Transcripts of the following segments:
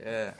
Yeah.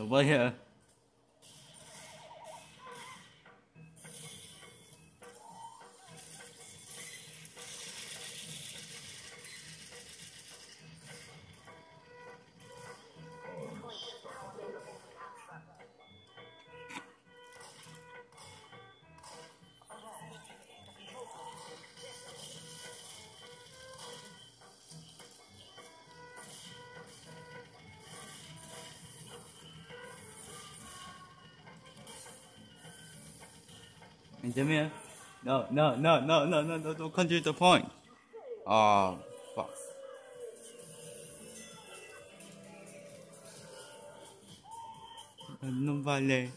It's And here. No, no, no, no, no, no, no, don't continue the point. Oh, fuck. Non vale.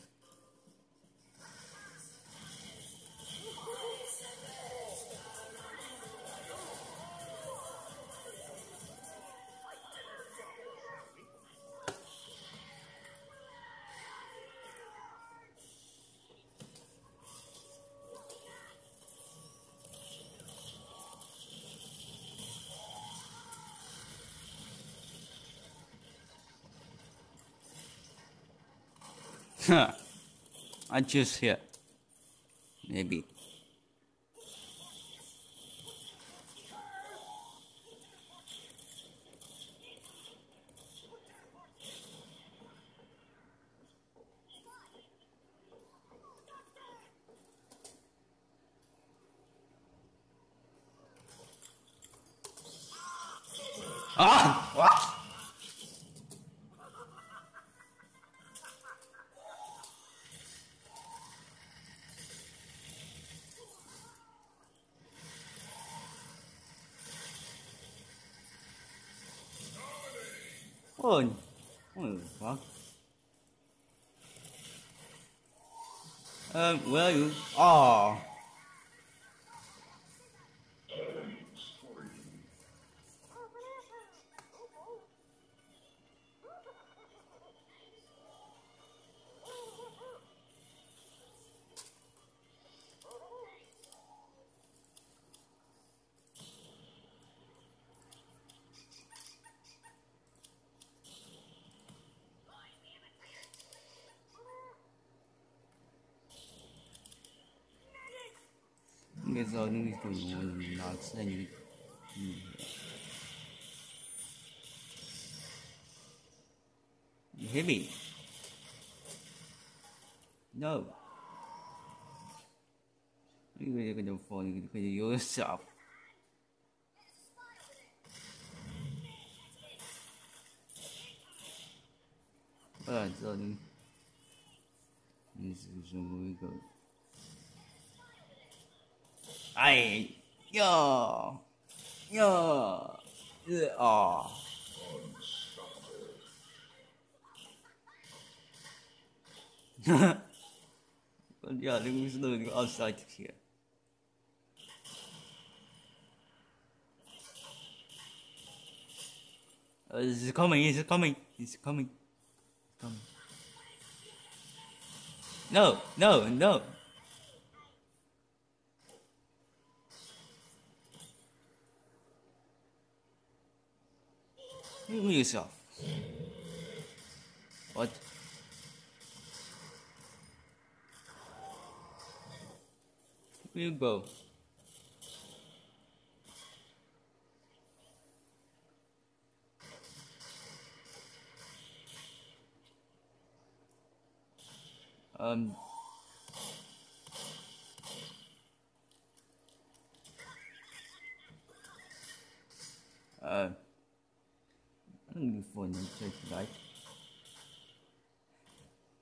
Huh. I just here. Maybe. Ah! What? Oh, the? Um, are you? Oh. 그래서 능력도 이건 나왔으니 heavy no 이거 그냥 哎呀. Yeah. Oh. but yeah, look who's looking outside here. Uh, he's coming, he's coming, he's coming. He's coming. No, no, no. Move yourself. What? You go. Um. Right?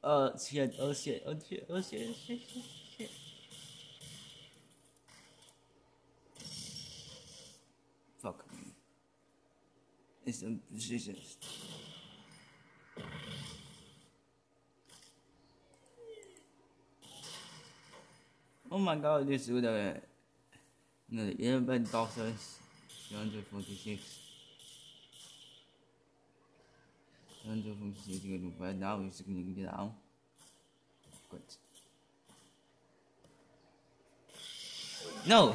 Oh shit, oh shit, oh shit, oh shit, shit, shit, shit. Fuck me. It's a position. Oh my god, this is the the earbud doctors 346. 346 cái lục và đau thì những cái đau. Good. No!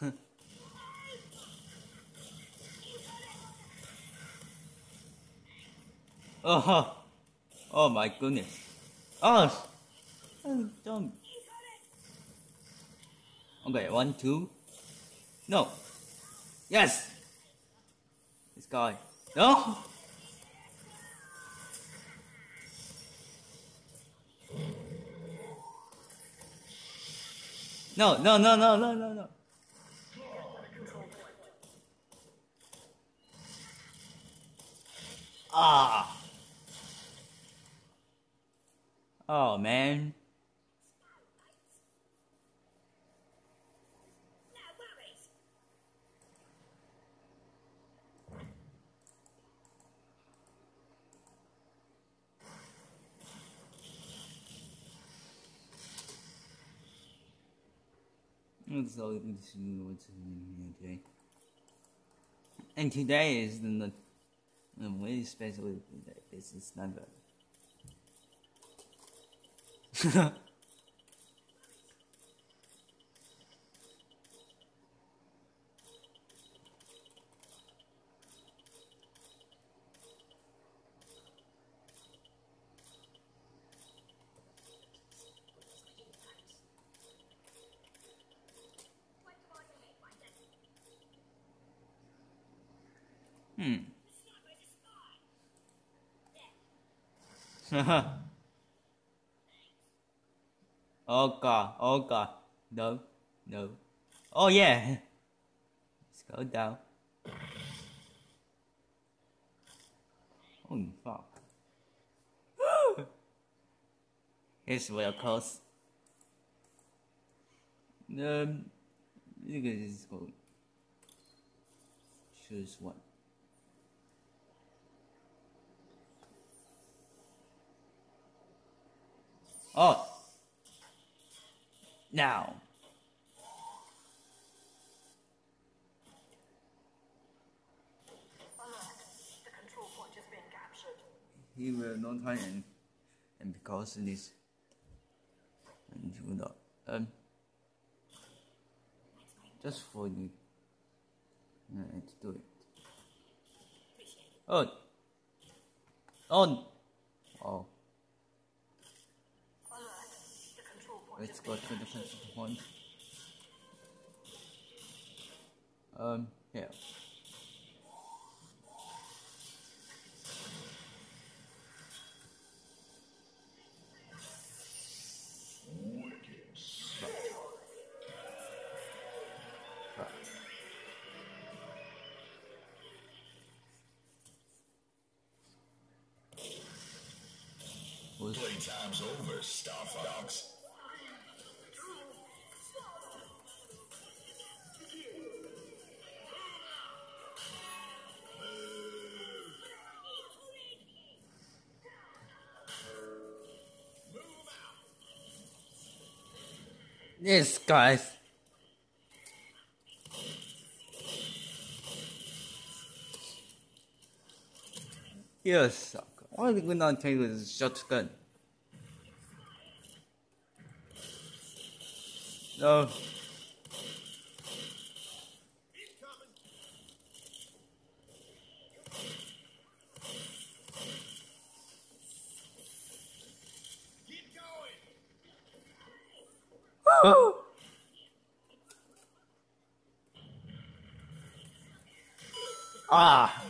Oh, oh my goodness. Oh, don't. Okay, one, two. No. Yes. This guy. No. No, no, no, no, no, no, no. Ah. Oh man. That's all you can see what's in here today. And today is the, the way special day. This is number. Oh god, oh god. No, no. Oh yeah. Let's go down. Holy fuck. Here's real close. Um, this code. Choose one. Oh. Now. The control point has been captured. He will not time and, and because this and you know um just for you let's do it. Oh oh oh Alert. The control point let's go to the first point. Um here. Right. Was times over, Star Fox. Yes, guys. You suck. Why did we not take this shotgun? No. ah.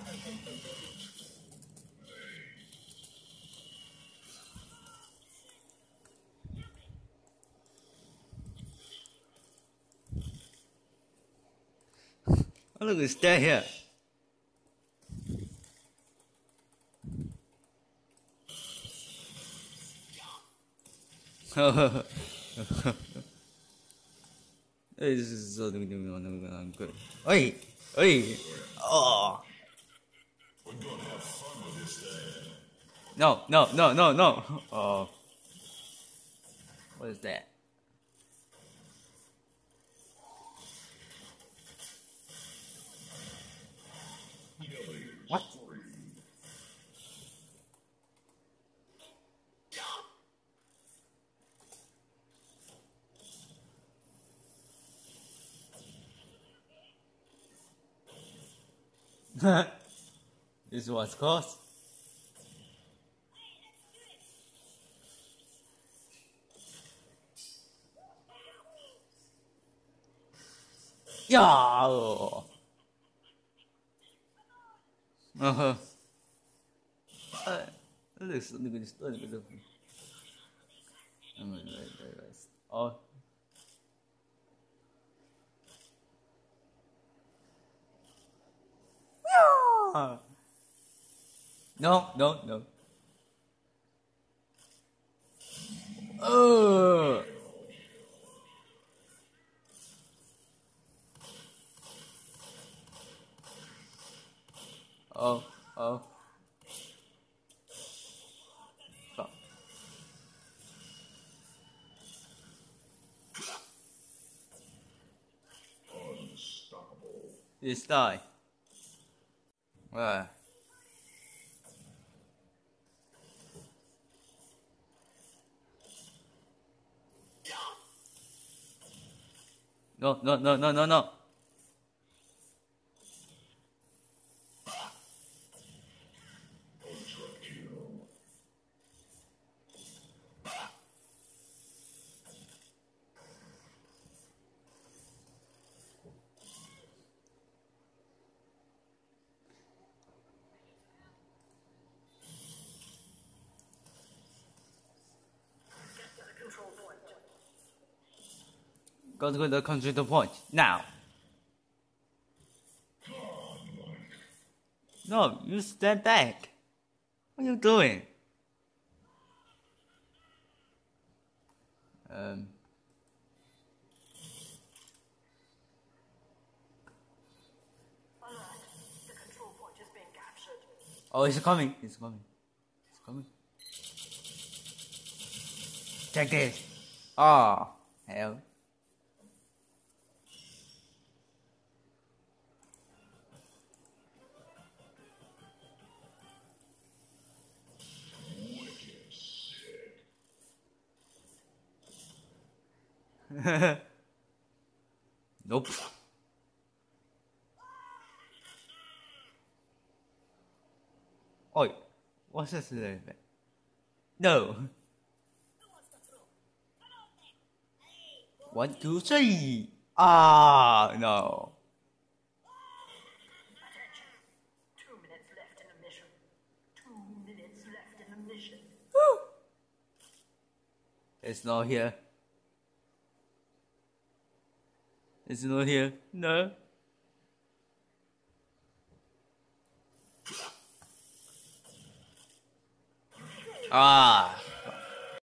Oh, look, it's dead here. this is so good. Oi! Oi! Oh! We're gonna have fun with this thing. No, no, no, no, no! Oh. What is that? this was close. Yeah. Uh-huh. Uh, looks look at this look at this. I mean, right, right, right. Oh. No, no, no. Oh. Oh, oh. Fuck. Just die. 喂 No, no, no, no, no, no. Go to the control point now. No, you stand back. What are you doing? Um. Oh, he's coming. He's coming. He's coming. Take this. Oh, hell. nope. Oi, what's this little bit? No. One, two, three. Ah, no. Two minutes left in the mission. Two minutes left in the mission. It's not here. It's not here. No. Ah.